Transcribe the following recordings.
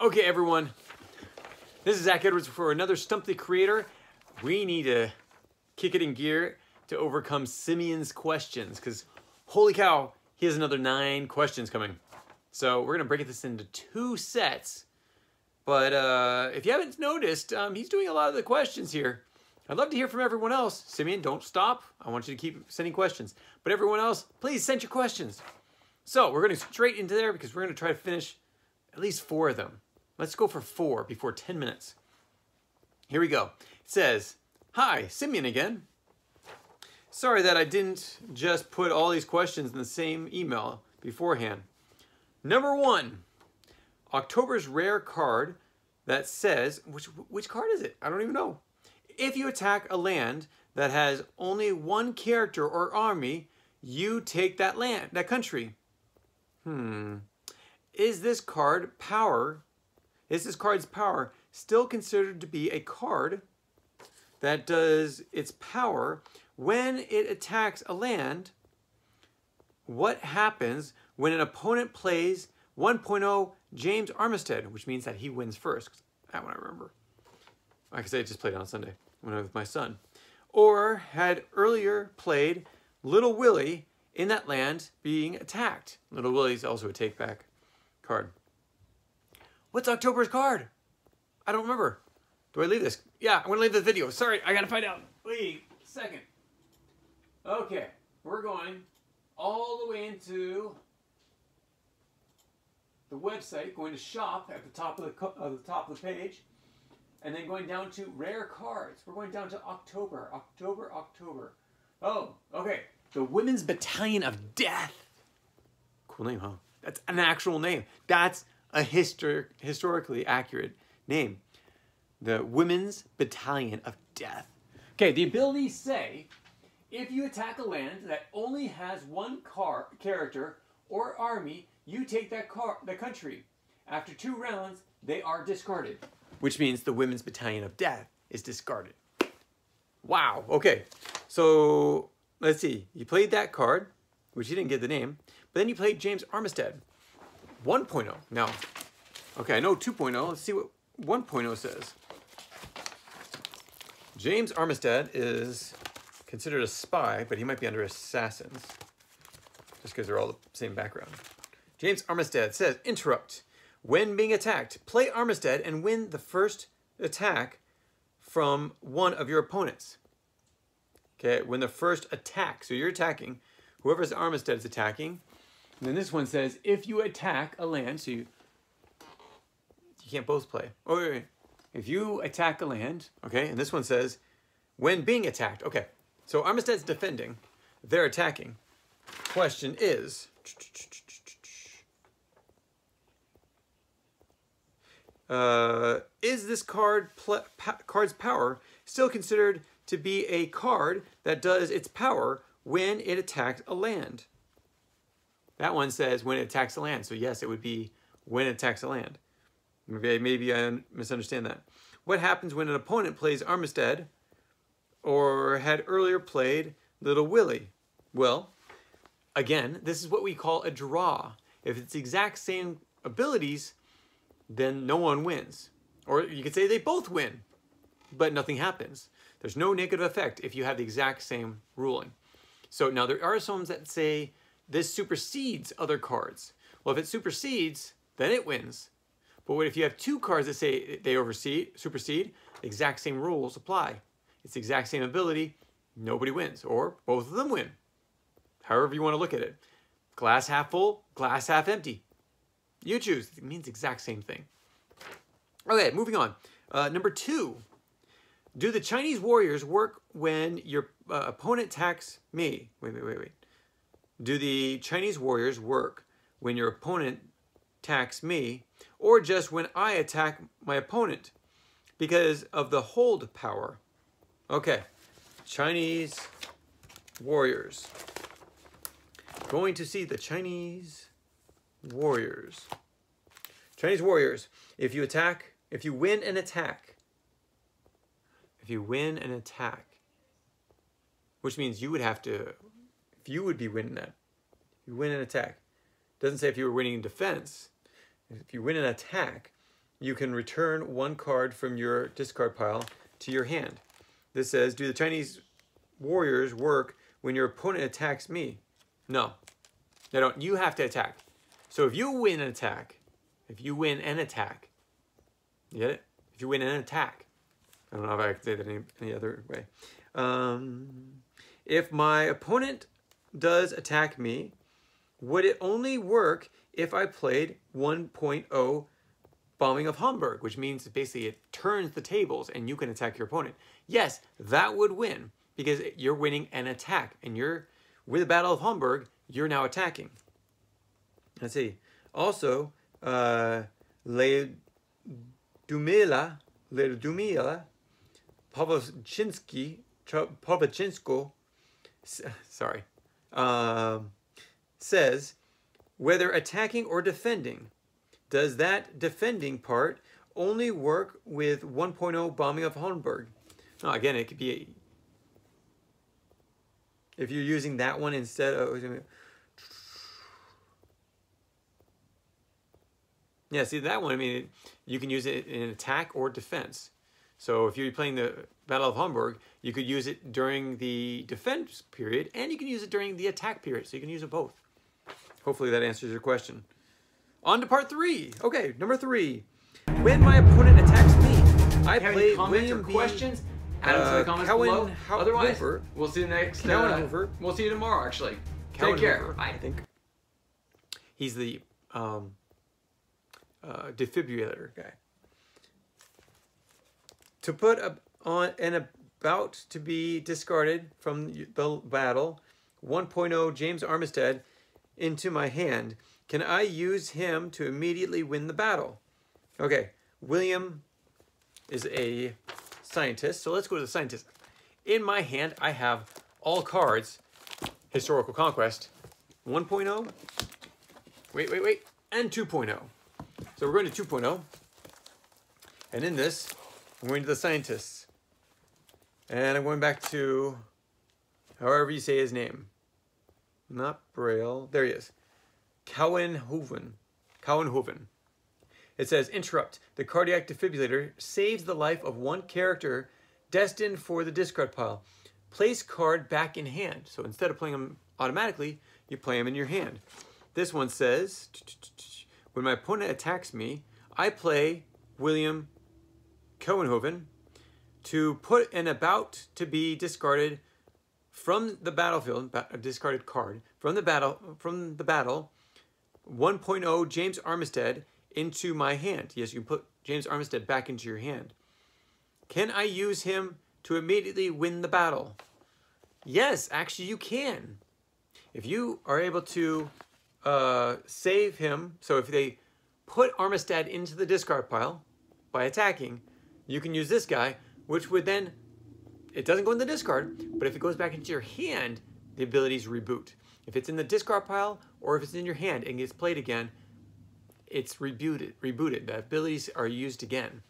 Okay, everyone. This is Zach Edwards for another Stump the Creator. We need to kick it in gear to overcome Simeon's questions because holy cow, he has another nine questions coming. So we're gonna break this into two sets. But uh, if you haven't noticed, um, he's doing a lot of the questions here. I'd love to hear from everyone else. Simeon, don't stop. I want you to keep sending questions. But everyone else, please send your questions. So we're going to straight into there because we're going to try to finish at least four of them. Let's go for four before 10 minutes. Here we go. It says, Hi, Simeon again. Sorry that I didn't just put all these questions in the same email beforehand. Number one, October's rare card that says, which, which card is it? I don't even know. If you attack a land that has only one character or army, you take that land, that country. Hmm. Is this card power, is this card's power still considered to be a card that does its power when it attacks a land? What happens when an opponent plays 1.0 James Armistead, which means that he wins first? That one I remember. I say, I just played on Sunday when I was with my son. Or had earlier played Little Willie in that land being attacked. Little Willie's also a take back card. What's October's card? I don't remember. Do I leave this? Yeah, I'm gonna leave this video. Sorry, I gotta find out. Wait a second. Okay, we're going all the way into the website, going to shop at the top of the, of uh, the top of the page, and then going down to rare cards. We're going down to October, October, October. Oh, okay. The Women's Battalion of Death. Cool name, huh? That's an actual name. That's a histor- historically accurate name. The Women's Battalion of Death. Okay, the abilities say if you attack a land that only has one car character or army, you take that car the country. After two rounds, they are discarded. Which means the Women's Battalion of Death is discarded. Wow, okay. So let's see. You played that card, which you didn't get the name, but then you played James Armistead. 1.0. Now, okay, I know 2.0. Let's see what 1.0 says. James Armistead is considered a spy, but he might be under assassins, just because they're all the same background. James Armistead says, interrupt. When being attacked, play Armistead and win the first attack from one of your opponents. Okay, when the first attack, so you're attacking, whoever's Armistead is attacking. And then this one says, if you attack a land, so you, you can't both play. Oh, wait, wait. If you attack a land, okay, and this one says, when being attacked. Okay, so Armistead's defending, they're attacking. Question is, uh, is this card card's power still considered to be a card that does its power when it attacks a land? That one says when it attacks the land. So yes, it would be when it attacks the land. Maybe, maybe I misunderstand that. What happens when an opponent plays Armistead or had earlier played Little Willie? Well, again, this is what we call a draw. If it's the exact same abilities, then no one wins. Or you could say they both win, but nothing happens. There's no negative effect if you have the exact same ruling. So now there are some that say this supersedes other cards. Well, if it supersedes, then it wins. But what if you have two cards that say they oversee, supersede, exact same rules apply. It's the exact same ability, nobody wins, or both of them win. However you want to look at it. Glass half full, glass half empty. You choose. It means exact same thing. Okay, moving on. Uh, number two. Do the Chinese warriors work when your uh, opponent attacks me? Wait, wait, wait, wait. Do the Chinese warriors work when your opponent attacks me or just when I attack my opponent because of the hold power? Okay, Chinese warriors. Going to see the Chinese warriors. Chinese warriors, if you attack, if you win an attack, if you win an attack, which means you would have to, you would be winning that, you win an attack. Doesn't say if you were winning in defense. If you win an attack, you can return one card from your discard pile to your hand. This says, do the Chinese warriors work when your opponent attacks me? No, they don't. You have to attack. So if you win an attack, if you win an attack, you get it? If you win an attack, I don't know if I can say that any, any other way. Um, if my opponent does attack me, would it only work if I played 1.0 bombing of Hamburg, which means basically it turns the tables and you can attack your opponent? Yes, that would win because you're winning an attack and you're with the Battle of Hamburg, you're now attacking. Let's see. Also, uh, Le Dumila, Le Dumila, Pavlochinsky, Pavlochinsko, sorry, um, says whether attacking or defending, does that defending part only work with 1.0 bombing of Hamburg? No, again, it could be if you're using that one instead of yeah see that one I mean you can use it in attack or defense so if you're playing the Battle of Hamburg you could use it during the defense period and you can use it during the attack period so you can use it both hopefully that answers your question on to part three okay number three when my opponent attacks me I play Any William B. questions Add them to the comments Cowan below. Ho- Otherwise, Hoover. we'll see you next. Cowan uh, Hoover. We'll see you tomorrow. Actually, Cowan take care. Hoover, Bye. I think. He's the um, uh, defibrillator guy. To put on an about to be discarded from the battle 1.0 James Armistead into my hand, can I use him to immediately win the battle? Okay, William is a scientist, so let's go to the scientist. In my hand, I have all cards Historical Conquest 1.0, wait, wait, wait, and 2.0. So we're going to 2.0. And in this, I'm going to the scientists. And I'm going back to however you say his name. Not Braille. There he is. Kouwenhoven. Kouwenhoven. It says, interrupt. The cardiac defibrillator saves the life of one character destined for the discard pile. Place card back in hand. So instead of playing them automatically, you play them in your hand. This one says, when my opponent attacks me, I play William Kouwenhoven to put an about to be discarded from the battlefield, a discarded card from the battle from the battle 1.0 James Armistead into my hand. Yes, you can put James Armistead back into your hand. Can I use him to immediately win the battle? Yes, actually you can. If you are able to uh, save him, so if they put Armistead into the discard pile by attacking, you can use this guy, which would then, it doesn't go in the discard, but if it goes back into your hand, the abilities reboot. If it's in the discard pile or if it's in your hand and gets played again, it's rebooted. Rebooted. The abilities are used again.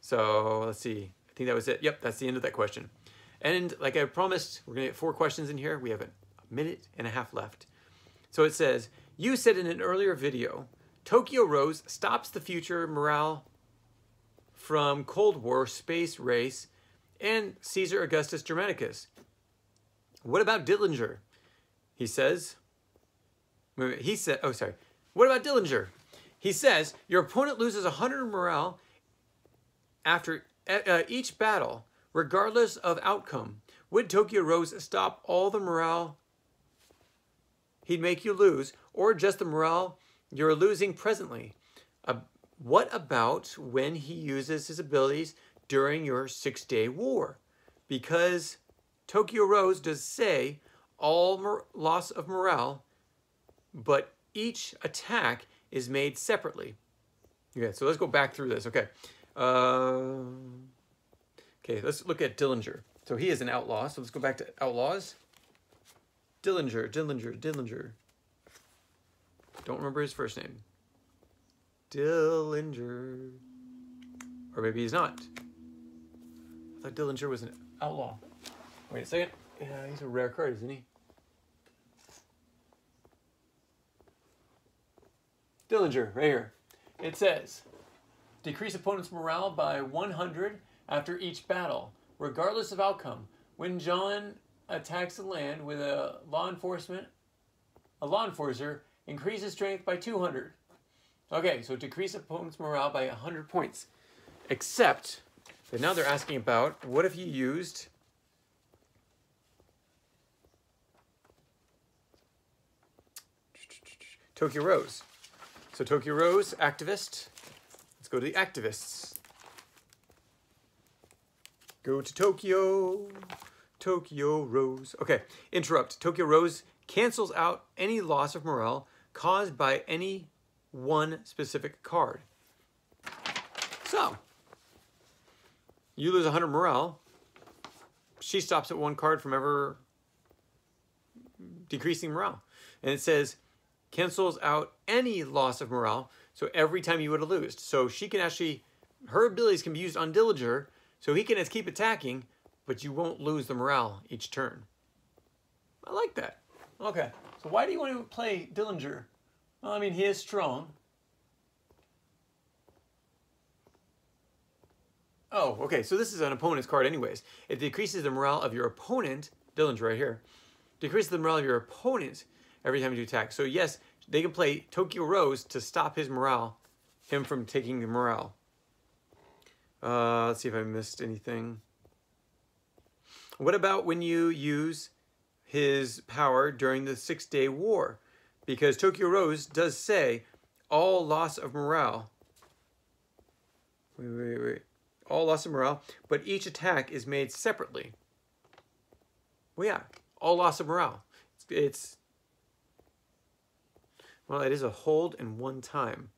So let's see. I think that was it. Yep, that's the end of that question. And like I promised, we're gonna get four questions in here. We have a minute and a half left. So it says, you said in an earlier video, Tokyo Rose stops the future morale from Cold War space race and Caesar Augustus Germanicus. What about Dillinger? He says, he said, oh, sorry. What about Dillinger? He says, your opponent loses 100 morale after uh, each battle, regardless of outcome. Would Tokyo Rose stop all the morale he'd make you lose, or just the morale you're losing presently? Uh, what about when he uses his abilities during your six day war? Because Tokyo Rose does say all loss of morale, but each attack is made separately. Okay, so let's go back through this. Okay. Uh, okay, let's look at Dillinger. So he is an outlaw. So let's go back to outlaws. Dillinger, Dillinger, Dillinger. Don't remember his first name. Dillinger. Or maybe he's not. I thought Dillinger was an outlaw. Wait a second. Yeah, he's a rare card, isn't he? Dillinger, right here. It says, Decrease opponent's morale by 100 after each battle, regardless of outcome. When John attacks the land with a law enforcement, a law enforcer increases strength by 200. Okay, so decrease opponent's morale by 100 points. Except that now they're asking about what if you used Tokyo Rose. So Tokyo Rose, activist. Let's go to the activists. Go to Tokyo. Tokyo Rose. Okay, interrupt. Tokyo Rose cancels out any loss of morale caused by any one specific card. So, you lose 100 morale. She stops at one card from ever decreasing morale. And it says cancels out any loss of morale. So every time you would have lost. So she can actually, her abilities can be used on Dillinger. So he can keep attacking, but you won't lose the morale each turn. I like that. Okay. So why do you want to play Dillinger? Well, I mean, he is strong. Oh, okay. So this is an opponent's card anyways. It decreases the morale of your opponent, Dillinger right here, decreases the morale of your opponent every time you attack. So yes, they can play Tokyo Rose to stop his morale, him from taking the morale. Uh, let's see if I missed anything. What about when you use his power during the Six Day War? Because Tokyo Rose does say all loss of morale. Wait, wait, wait. All loss of morale, but each attack is made separately. Well, yeah, all loss of morale. It's, it's well, it is a hold in one time.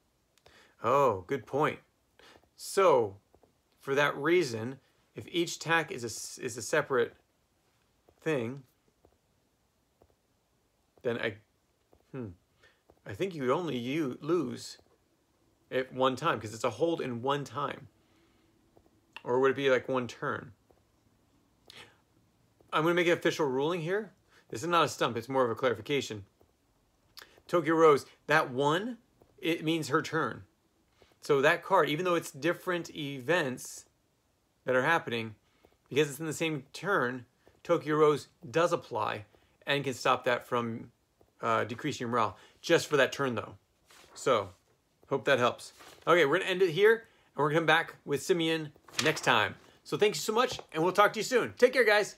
Oh, good point. So, for that reason, if each tack is a, is a separate thing, then I, hmm, I think you only you lose at one time because it's a hold in one time. Or would it be like one turn? I'm going to make an official ruling here. This is not a stump, it's more of a clarification. Tokyo Rose, that one, it means her turn. So that card, even though it's different events that are happening, because it's in the same turn, Tokyo Rose does apply and can stop that from uh, decreasing your morale just for that turn though. So, hope that helps. Okay, we're gonna end it here and we're gonna come back with Simeon next time. So thanks so much and we'll talk to you soon. Take care guys.